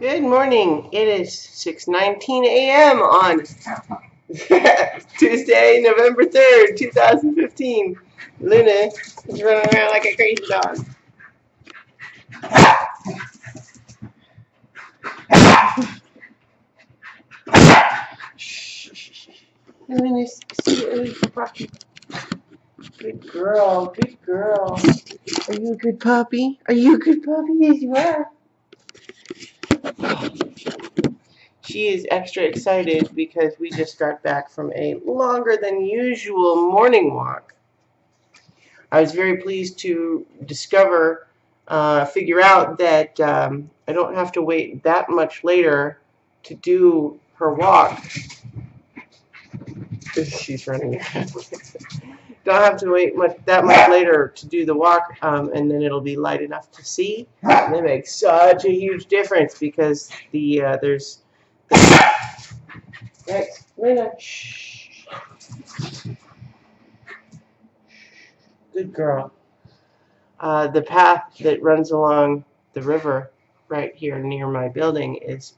Good morning. It is 6:19 a.m. on Tuesday, November 3rd, 2015. Luna is running around like a crazy dog. Good girl, good girl. Are you a good puppy? Are you a good puppy? Yes, you are. She is extra excited because we just got back from a longer than usual morning walk. I was very pleased to discover, uh, figure out that um, I don't have to wait that much later to do her walk. She's running. don't have to wait much that much later to do the walk, um, and then it'll be light enough to see. And it makes such a huge difference because the uh, there's next Lena. Shh. Good girl. Uh, the path that runs along the river right here near my building is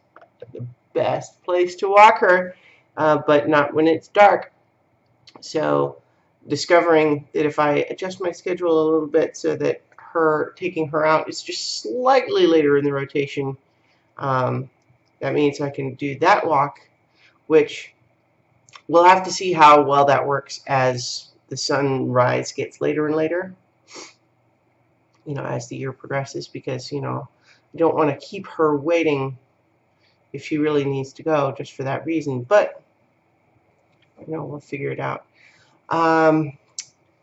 the best place to walk her, uh, but not when it's dark. So discovering that if I adjust my schedule a little bit so that her taking her out is just slightly later in the rotation, um, that means I can do that walk, which we'll have to see how well that works as the sunrise gets later and later, you know, as the year progresses, because, you know, I don't want to keep her waiting if she really needs to go just for that reason. But, you know, we'll figure it out. Um,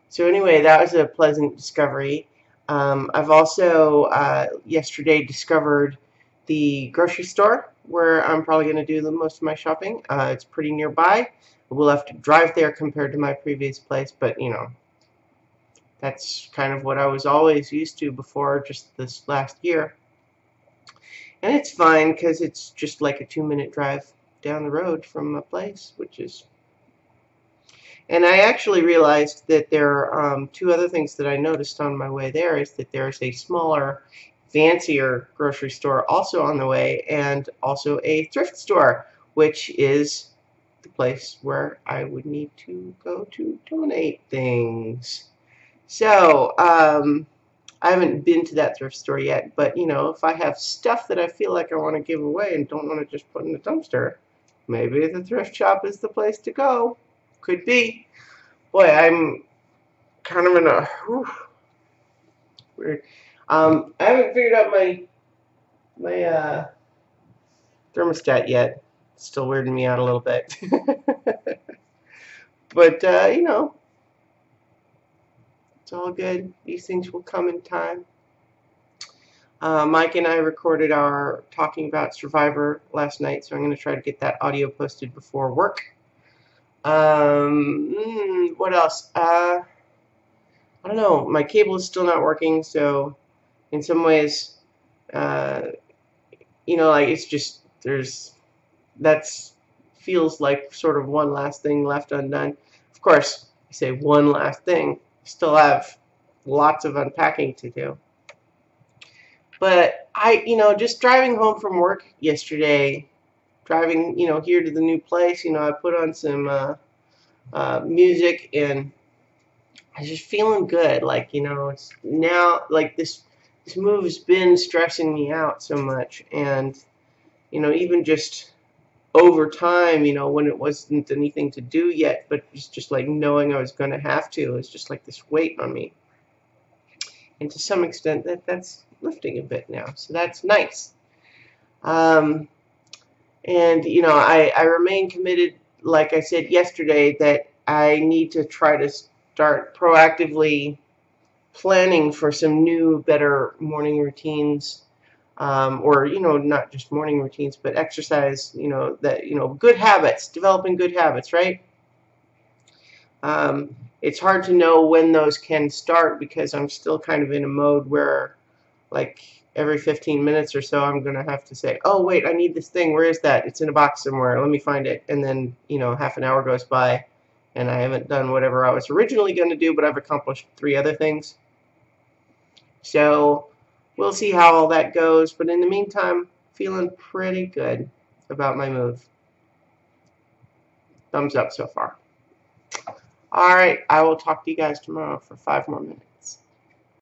so anyway, that was a pleasant discovery. Um, I've also uh, yesterday discovered the grocery store where I'm probably going to do the most of my shopping. Uh, it's pretty nearby. We'll have to drive there compared to my previous place, but you know, that's kind of what I was always used to before just this last year. And it's fine because it's just like a two minute drive down the road from my place, which is and I actually realized that there are um, two other things that I noticed on my way there is that there's a smaller, fancier grocery store also on the way and also a thrift store, which is the place where I would need to go to donate things. So, um, I haven't been to that thrift store yet, but you know, if I have stuff that I feel like I want to give away and don't want to just put in the dumpster, maybe the thrift shop is the place to go. Could be. Boy, I'm kind of in a whew, weird. Um, I haven't figured out my my uh, thermostat yet. It's still weirding me out a little bit. but uh, you know, it's all good. These things will come in time. Uh, Mike and I recorded our talking about Survivor last night, so I'm going to try to get that audio posted before work. Um, mm, what else? Uh, I don't know. My cable is still not working, so in some ways, uh, you know, like it's just there's that's feels like sort of one last thing left undone. Of course, you say one last thing, still have lots of unpacking to do. But I, you know, just driving home from work yesterday, driving, you know, here to the new place, you know, I put on some uh, uh, music and I was just feeling good. Like, you know, it's now, like, this, this move has been stressing me out so much. And, you know, even just over time, you know, when it wasn't anything to do yet, but just, just like knowing I was going to have to, it's just like this weight on me. And to some extent, that that's lifting a bit now. So that's nice. Um, and, you know, I, I remain committed, like I said yesterday, that I need to try to start proactively planning for some new, better morning routines. Um, or, you know, not just morning routines, but exercise, you know, that, you know, good habits, developing good habits, right? Um, it's hard to know when those can start because I'm still kind of in a mode where, like, every 15 minutes or so I'm going to have to say, oh, wait, I need this thing. Where is that? It's in a box somewhere. Let me find it. And then, you know, half an hour goes by and I haven't done whatever I was originally going to do, but I've accomplished three other things. So we'll see how all that goes. But in the meantime, feeling pretty good about my move. Thumbs up so far. All right, I will talk to you guys tomorrow for five more minutes.